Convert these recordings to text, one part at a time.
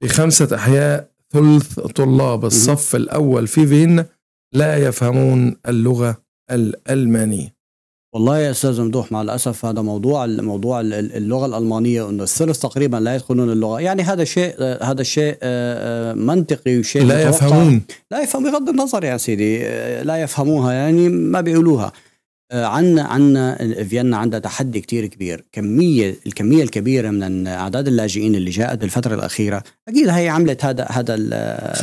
في خمسة أحياء ثلث طلاب الصف الأول في فين؟ لا يفهمون اللغة الألمانية. والله يا أستاذ ممدوح مع الأسف هذا موضوع موضوع اللغة الألمانية انه الثلث تقريبا لا يدخلون اللغة. يعني هذا شيء هذا شيء آه، آه، منطقي وشيء لا يفهمون. لا يفهم بغض النظر يا سيدي آه، لا يفهموها يعني ما بيقولوها. عنا عنا فيينا عندها تحدي كتير كبير. كمية الكمية الكبيرة من أعداد اللاجئين اللي جاءت بالفترة الأخيرة أكيد هي عملت هذا هذا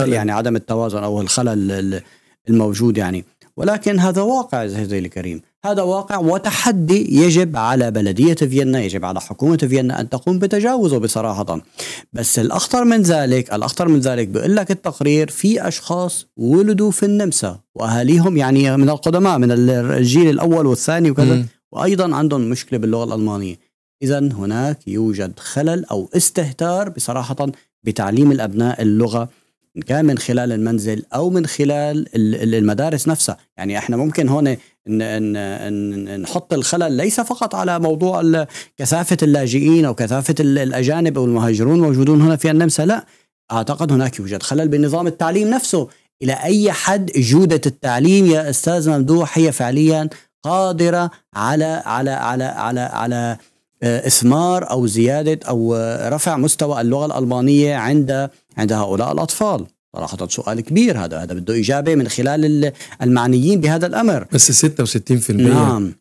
يعني عدم التوازن أو الخلل الموجود يعني. ولكن هذا واقع زي الكريم. هذا واقع وتحدي يجب على بلدية فيينا يجب على حكومة فيينا أن تقوم بتجاوزه بصراحة. بس الأخطر من ذلك الأخطر من ذلك بيقول لك التقرير في أشخاص ولدوا في النمسا وأهاليهم يعني من القدماء من الجيل الأول والثاني وكذا وأيضا عندهم مشكلة باللغة الألمانية. إذا هناك يوجد خلل أو استهتار بصراحة بتعليم الأبناء اللغة كان من خلال المنزل أو من خلال المدارس نفسها. يعني إحنا ممكن هون نحط الخلل ليس فقط على موضوع كثافة اللاجئين أو كثافة الأجانب أو المهاجرون موجودون هنا في النمسا لا. أعتقد هناك يوجد خلل بنظام التعليم نفسه. إلى أي حد جودة التعليم يا أستاذ ممدوح هي فعليا قادرة على على على على على آه، إثمار أو زيادة أو رفع مستوى اللغة الألمانية عند عند هؤلاء الأطفال. صراحة سؤال كبير هذا. هذا بده إجابة من خلال المعنيين بهذا الأمر. بس 66% نعم.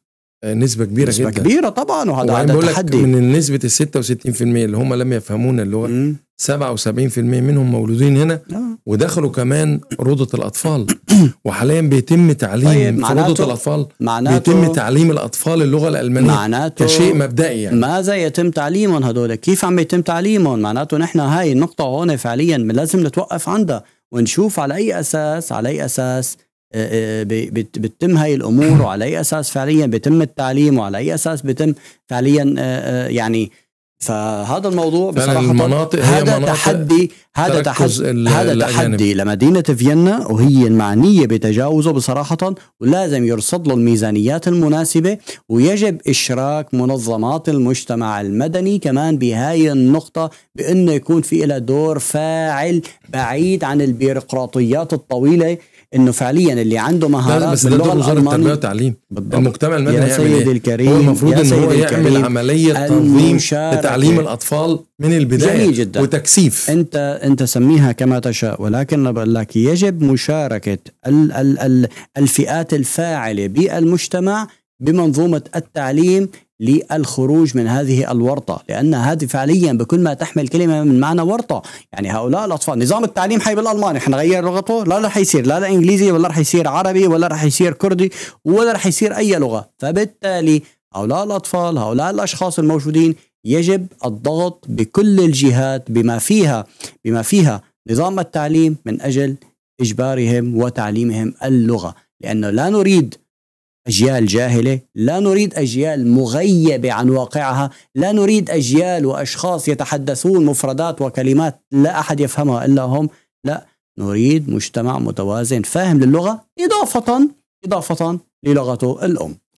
آه، نسبة كبيرة نسبة جدا. كبيرة طبعا وهذا هذا تحدي. من نسبة ال 66% اللي هم لم يفهمون اللغة مم. 77% منهم مولودين هنا آه. ودخلوا كمان روضة الأطفال. وحاليا بيتم تعليم طيب في روضة الأطفال. معناته بيتم تعليم الأطفال اللغة الألمانية معناته كشيء مبدئي يعني. ماذا يتم تعليمهم هدول؟ كيف عم يتم تعليمهم؟ معناته نحن هاي النقطة هون فعليا لازم نتوقف عندها ونشوف على أي أساس على أي أساس آه، آه، بتتم هاي الأمور وعلى أي أساس فعليا بيتم التعليم وعلى أي أساس بيتم فعليا يعني فهذا الموضوع بصراحة المناطق هي هذا مناطق تحدي هذا تحدي هذا تحدي لمدينة فيينا وهي المعنيه بتجاوزه بصراحة ولازم يرصد له الميزانيات المناسبة ويجب إشراك منظمات المجتمع المدني كمان بهاي النقطة بأنه يكون في لها دور فاعل بعيد عن البيروقراطيات الطويلة إنه فعليا اللي عنده مهارات بس باللغة وزاره التربيه والتعليم المجتمع المدني يا سيدي إيه؟ الكريم هو المفروض إن هو يعمل عملية تنظيم لتعليم الأطفال من البداية جميل جدا. وتكثيف. أنت أنت سميها كما تشاء ولكن بقول لك يجب مشاركة ال ال ال الفئات الفاعلة بالمجتمع بمنظومة التعليم للخروج من هذه الورطة لأن هذه فعليا بكل ما تحمل كلمة من معنى ورطة. يعني هؤلاء الأطفال نظام التعليم حي بالألماني حنغير لغته لا رح يصير لا لا إنجليزي ولا رح يصير عربي ولا رح يصير كردي ولا رح يصير أي لغة. فبالتالي هؤلاء الأطفال هؤلاء الأشخاص الموجودين يجب الضغط بكل الجهات بما فيها بما فيها نظام التعليم من أجل إجبارهم وتعليمهم اللغة. لأنه لا نريد أجيال جاهلة. لا نريد أجيال مغيبة عن واقعها. لا نريد أجيال وأشخاص يتحدثون مفردات وكلمات لا أحد يفهمها إلا هم. لا نريد مجتمع متوازن. فاهم للغة؟ إضافة إضافة للغته الأم.